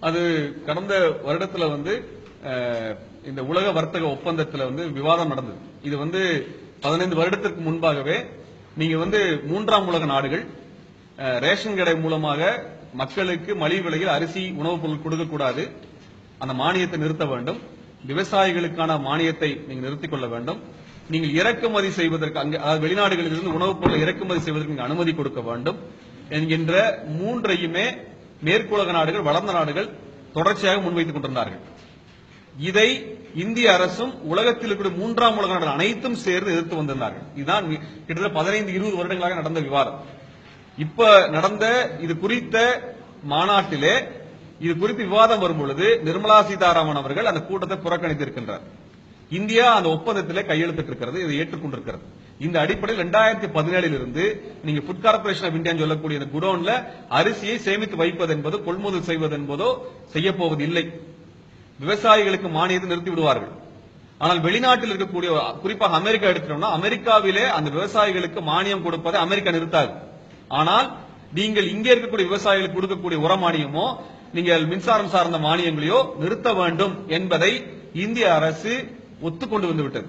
அது கடந்த வருடத்துல வந்து இந்த உலக வர்த்தக ஒப்பந்தத்துல வந்து விவாதம் நடந்தது. இது வந்து பதினைந்து வருடத்திற்கு முன்பாகவே நீங்க வந்து மூன்றாம் உலக நாடுகள் ரேஷன் கடை மூலமாக மக்களுக்கு மலிவு விலையில் அரிசி உணவுப் பொருள் கொடுக்கக்கூடாது அந்த மானியத்தை நிறுத்த வேண்டும். விவசாயிகளுக்கான மானியத்தை நீங்க நிறுத்திக் கொள்ள வேண்டும். நீங்கள் இறக்குமதி செய்வதற்கு அங்கு வெளிநாடுகளிலிருந்து உணவுப் பொருளை இறக்குமதி செய்வதற்கு அனுமதி கொடுக்க வேண்டும் என்கின்ற மூன்றையுமே மேற்குலக நாடுகள் வளர்ந்த நாடுகள் தொடர்ச்சியாக முன்வைத்துக் கொண்டிருந்தார்கள். இதை இந்திய அரசும் உலகத்தில் இருக்கிற மூன்றாம் உலக நாடுகள் அனைத்தும் சேர்ந்து எதிர்த்து வந்திருந்தார்கள். இதுதான் கிட்டத்தட்ட பதினைந்து இருபது வருடங்களாக நடந்த விவாதம். இப்ப நடந்த இது குறித்த மாநாட்டிலே இது குறித்து விவாதம் வரும் பொழுது நிர்மலா சீதாராமன் அவர்கள் அந்த கூட்டத்தை புறக்கணித்திருக்கின்றார். இந்தியா அந்த ஒப்பந்தத்திலே கையெழுத்திட்டிருக்கிறது இதை ஏற்றுக்கொண்டிருக்கிறது. இந்த அடிப்படையில் ரெண்டாயிரத்தி பதினேழில் இருந்து நீங்க ஃபுட் கார்பரேஷன் ஆஃப் இந்தியா சொல்லக்கூடிய இந்த குடோன்ல அரிசியை சேமித்து வைப்பது என்பதோ கொள்முதல் செய்வது என்பதோ செய்யப்போவது இல்லை. விவசாயிகளுக்கு மானியத்தை நிறுத்தி விடுவார்கள். ஆனால் வெளிநாட்டில் இருக்கக்கூடிய குறிப்பாக அமெரிக்கா எடுத்துட்டோம்னா அமெரிக்காவிலே அந்த விவசாயிகளுக்கு மானியம் கொடுப்பதை அமெரிக்கா நிறுத்தாது. ஆனால் நீங்கள் இங்கே இருக்கக்கூடிய விவசாயிகளுக்கு கொடுக்கக்கூடிய உர மானியமோ நீங்கள் மின்சாரம் சார்ந்த மானியங்களையோ நிறுத்த வேண்டும் என்பதை இந்திய அரசு ஒத்துக்கொண்டு வந்து விட்டது.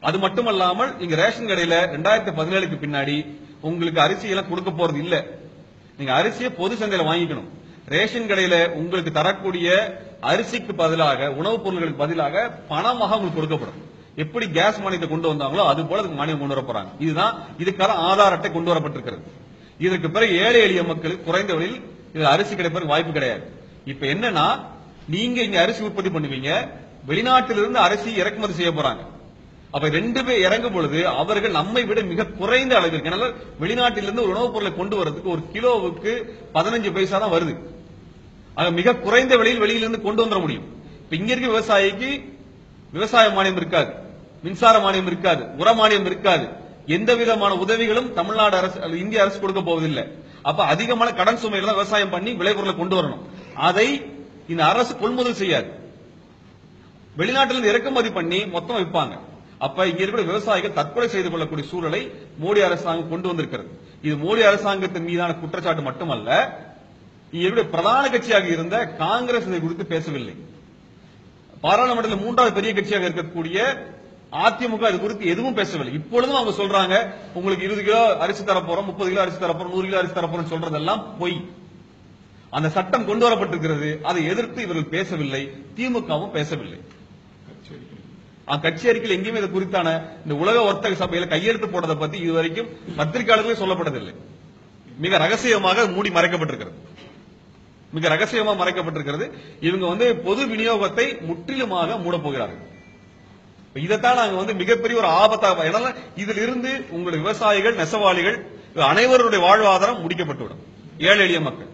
அது மட்டுமல்லாமல் இங்க ரேஷன் கடையில ரெண்டாயிரத்தி பதினேழுக்கு பின்னாடி உங்களுக்கு அரிசி எல்லாம் கொடுக்க போறது இல்ல. நீங்க அரிசியை பொது சந்தையில வாங்கிக்கணும். ரேஷன் கடையில உங்களுக்கு தரக்கூடிய அரிசிக்கு பதிலாக உணவுப் பொருட்களுக்கு பதிலாக பணமாக உங்களுக்கு கொடுக்கப்படும். எப்படி கேஸ் மானியத்தை கொண்டு வந்தாங்களோ அது போல அதுக்கு மானியம் கொண்டு வர போறாங்க இதுதான் இதுக்கான ஆதார் அட்டை கொண்டு வரப்பட்டிருக்கிறது. இதற்கு பிறகு ஏழை எளிய மக்களுக்கு குறைந்த விலையில் இது அரிசி கிடைப்பதற்கு வாய்ப்பு கிடையாது. இப்ப என்னன்னா நீங்க இங்க அரிசி உற்பத்தி பண்ணுவீங்க வெளிநாட்டிலிருந்து அரிசி இறக்குமதி செய்ய போறாங்க. அப்ப ரெண்டு பேர் இறங்கும் பொழுது அவர்கள் நம்மை விட மிக குறைந்த அளவிற்கு ஏன்னா வெளிநாட்டிலிருந்து ஒரு உணவுப் பொருளை கொண்டு வரதுக்கு ஒரு கிலோவுக்கு பதினஞ்சு பைசா தான் வருது. ஆக மிக குறைந்த விலையில் வெளியிலிருந்து கொண்டு வந்துட முடியும். இப்ப இங்க இருக்க விவசாயிக்கு விவசாய மானியம் இருக்காது. மின்சார மானியம் இருக்காது. உர மானியம் இருக்காது. எந்த விதமான உதவிகளும் தமிழ்நாடு அரசு இந்திய அரசு கொடுக்க போவதில்லை. அப்ப அதிகமான கடன் சுமையில தான் விவசாயம் பண்ணி விளைபொருளை கொண்டு வரணும். அதை இந்த அரசு கொள்முதல் செய்யாது. வெளிநாட்டிலிருந்து இறக்குமதி பண்ணி மொத்தம் விற்பாங்க. அப்ப இங்க இருக்கிற விவசாயிகள் தற்கொலை செய்து கொள்ளக்கூடிய சூழலை மோடி அரசாங்கம் கொண்டு வந்திருக்கிறது. இது மோடி அரசாங்கத்தின் மீதான குற்றச்சாட்டு மட்டுமல்ல இங்க பிரதான கட்சியாக இருந்த காங்கிரஸ் இதை குறித்து பேசவில்லை. பாராளுமன்றத்தில் மூன்றாவது பெரிய கட்சியாக இருக்கக்கூடிய அதிமுக இது குறித்து எதுவும் பேசவில்லை. இப்பொழுதும் அவங்க சொல்றாங்க உங்களுக்கு இருபது கிலோ அரிசி தரப்போறோம் முப்பது கிலோ அரிசி தரப்போறோம் நூறு கிலோ அரிசி தரப்போறோம் சொல்றதெல்லாம் பொய். அந்த சட்டம் கொண்டு வரப்பட்டிருக்கிறது. அதை எதிர்த்து இவர்கள் பேசவில்லை திமுகவும் பேசவில்லை. கட்சி அறிக்கையில். எங்கேயுமே இது குறித்தான இந்த உலக வர்த்தக சபையில கையெழுத்து போட்டதை பத்தி இதுவரைக்கும் பத்திரிகையாளர்களே சொல்லப்பட்டதில்லை. மிக ரகசியமாக மூடி மறைக்கப்பட்டிருக்கிறது. மிக ரகசியமாக மறைக்கப்பட்டிருக்கிறது. இவங்க வந்து பொது விநியோகத்தை முற்றிலுமாக மூடப்போகிறார்கள். இதைத்தான் நாங்க வந்து மிகப்பெரிய ஒரு ஆபத்தாக ஏன்னா இதில் இருந்து உங்களுடைய விவசாயிகள் நெசவாளிகள் அனைவருடைய வாழ்வாதாரம் முடிக்கப்பட்டுவிடும். ஏழை எளிய மக்கள்.